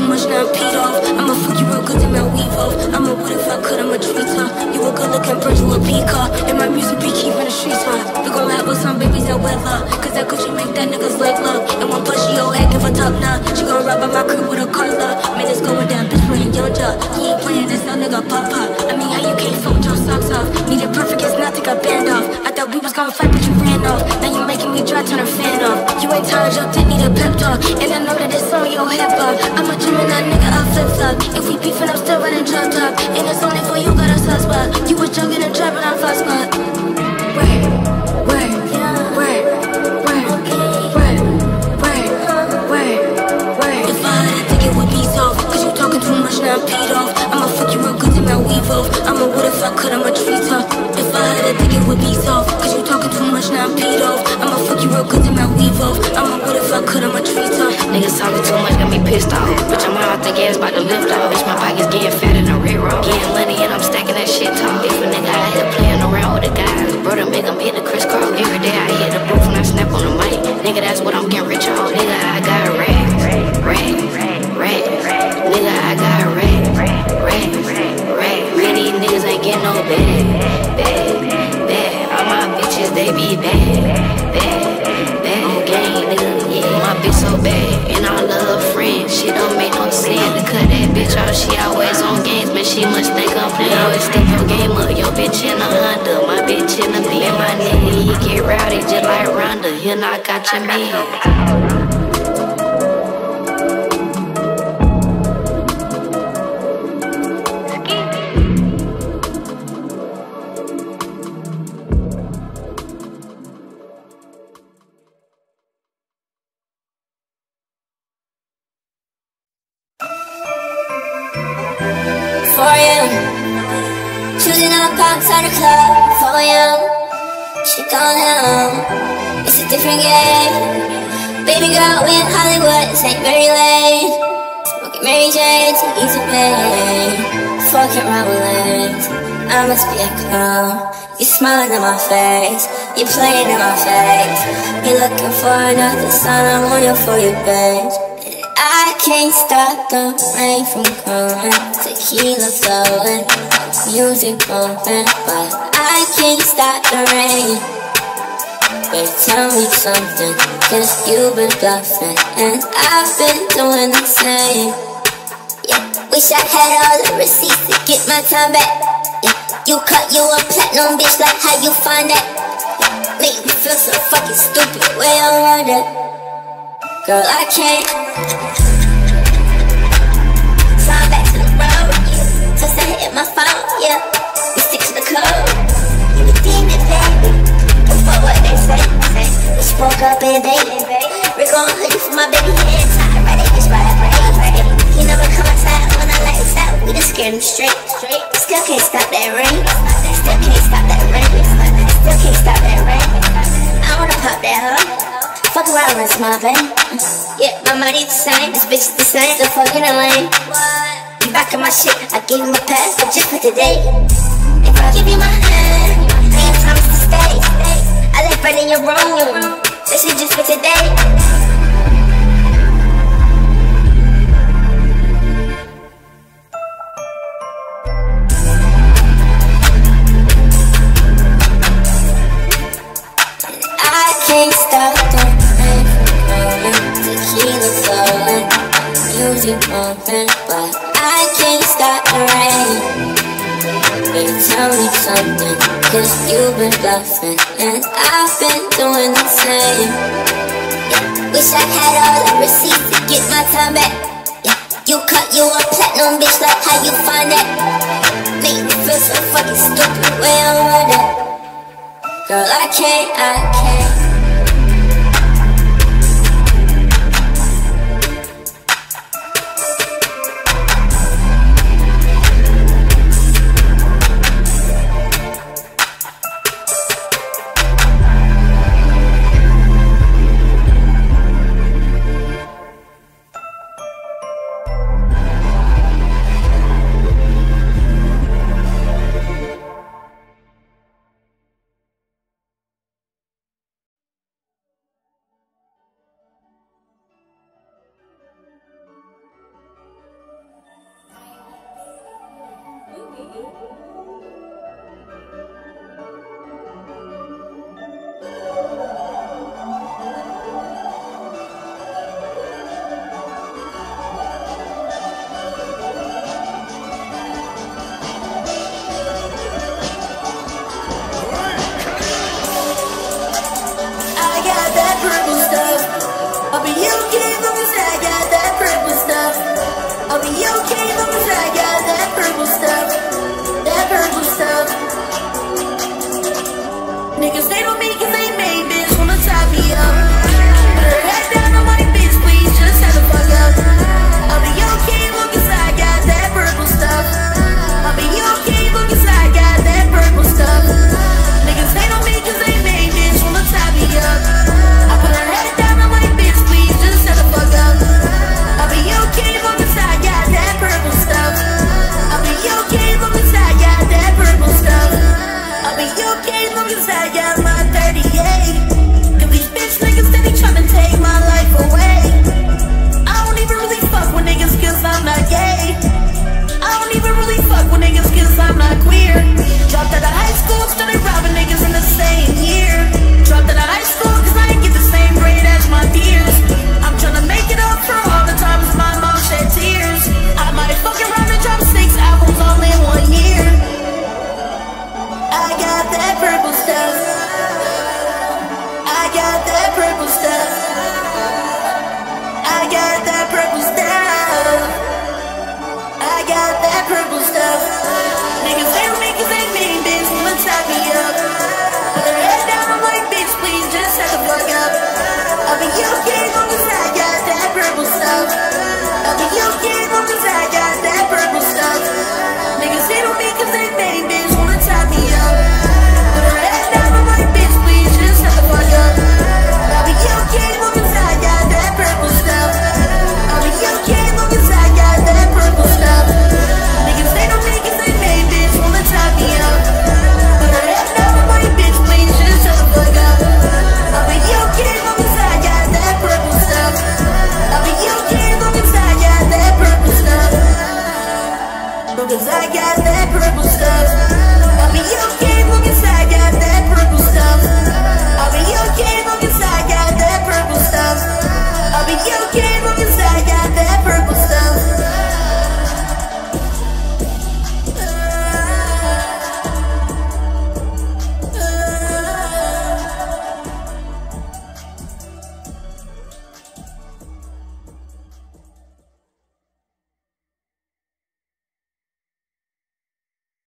too much, now I'm peed off. I'ma fuck you real good, then I'll weave off. I'ma what if I could, I'ma treat her. You a good looking bird, you a peacock. And my music be keeping the streets hot. We gon' have us some babies that wedlock. Cause that you make that nigga's leg look. And one plus old head, give a top knot. She gon' rob my crib with a collar. Man, it's going down, bitch, playing Yung Joc. He ain't playing this, no nigga pop pop. I mean, how you can't fuck your socks off? Need it perfect, it's not to get banned off. I thought we was gonna fight, but you ran off. Now you making me dry, turn her fan off. You ain't tired, you did need a pep talk. And I know that it's on your hip hop. I'm a Gemini nigga, I flip flop. If we beefing, I'm still running drop top. And it's only for you, Think ass about to lift She always on games, man. She must think I'm playing. Always step your game up. Your bitch in a Honda, my bitch in a B. And my nigga, he get rowdy just like Ronda. He'll knock out your man. For you, choosing up outside the club. For you, she gone home. It's a different game. Baby girl, in Hollywood, St. Mary Lane. Smoking Mary Jane to ease the pain. Fucking Rollins, I must be a clown. You smiling in my face, you playing in my face. You're looking for another sign, I'm on your for you, bitch. I can't stop the rain from coming, tequila flowing, music bumping, but I can't stop the rain. Babe, tell me something, cause you've been bluffing, and I've been doing the same. Yeah, wish I had all the receipts to get my time back. Yeah, you cut you a platinum bitch, like how you find that? Yeah, make me feel so fucking stupid, way I want it. Girl, I can't. Slide back to the road, yeah. Just to hit my phone, yeah. We stick to the code. You be demon, baby. Before what they say. We spoke up and dated, We're gon' hood you for my baby head tie. Right, bitch, right, right, right. He never come outside when I lights out. We just scared him straight. Still can't stop that rain. Still can't stop that rain. Still can't stop that rain. I wanna pop that hoe. Fuck around, rinse my vein. My money the same. This bitch is the same. Still fucking a lane. You back on my shit. I gave you my pass, but just for today. If I give you my hand, I promise to stay. I left right in your room. This is just for today. Bumping, but I can't stop the rain. Baby, tell me something, cause you've been bluffing, and I've been doing the same. Yeah, wish I had all the receipts to get my time back. Yeah, you cut you a platinum bitch, like how you find that? Make me feel so fucking stupid, way I want it. Girl, I can't, I can't. Niggas, they don't mean got that purple stuff. Niggas, they make you think mean bitch, what's up. that purple stuff. Mommy, you